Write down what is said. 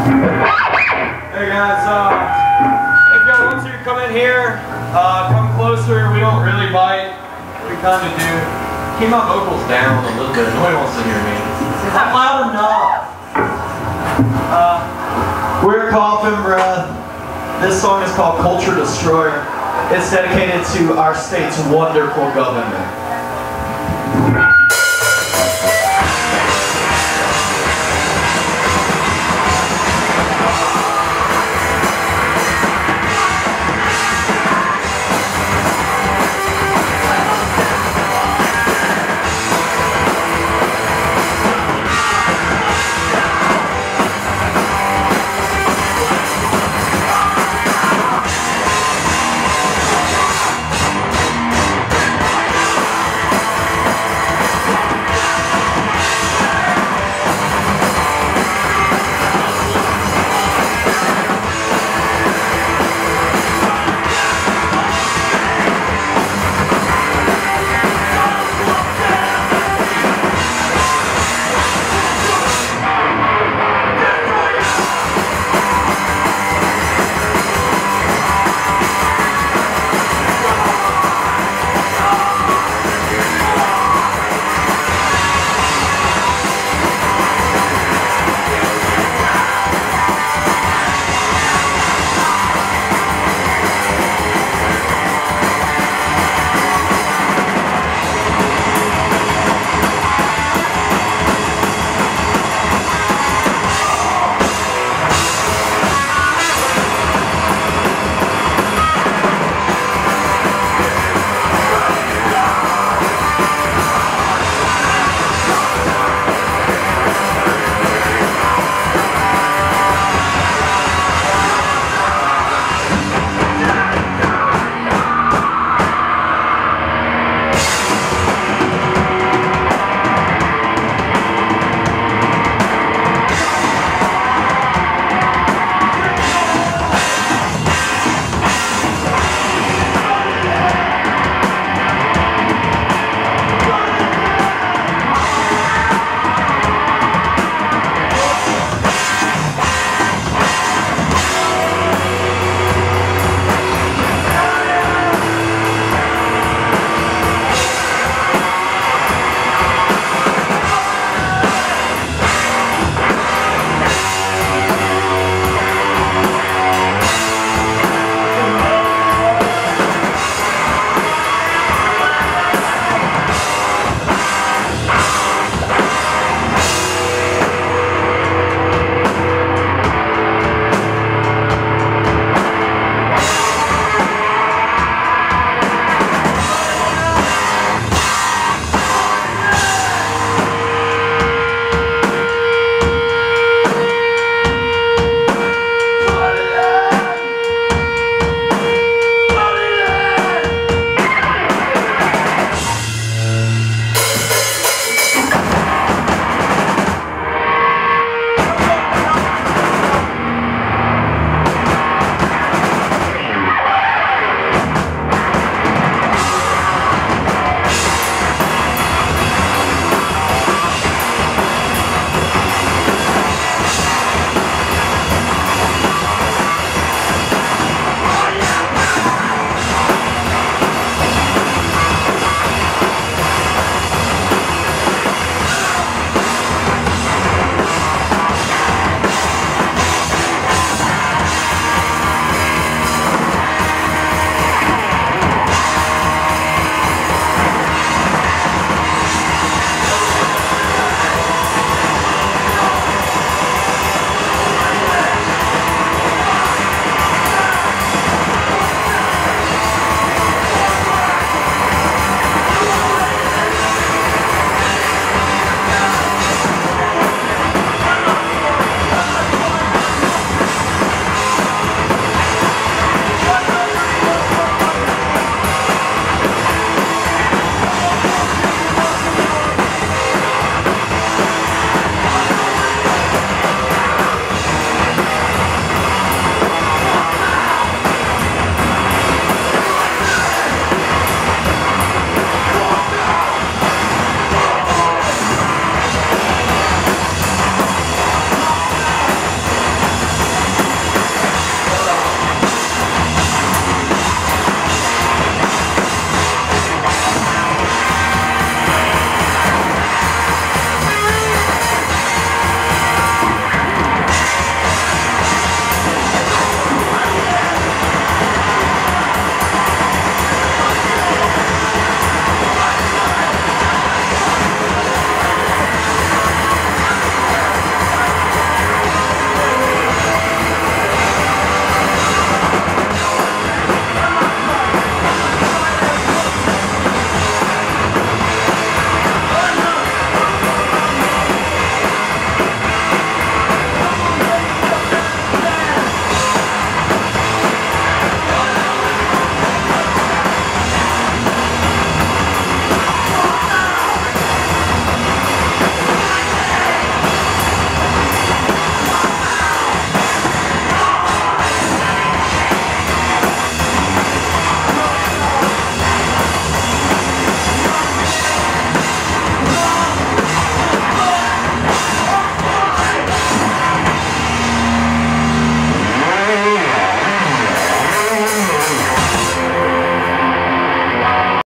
Hey guys, uh, if y'all want to come in here, uh, come closer. We don't really bite. We kind of do. Keep my vocals down a little bit. Nobody wants to hear me. Is that loud enough. Uh, we're Coffin Breath. This song is called Culture Destroyer. It's dedicated to our state's wonderful government.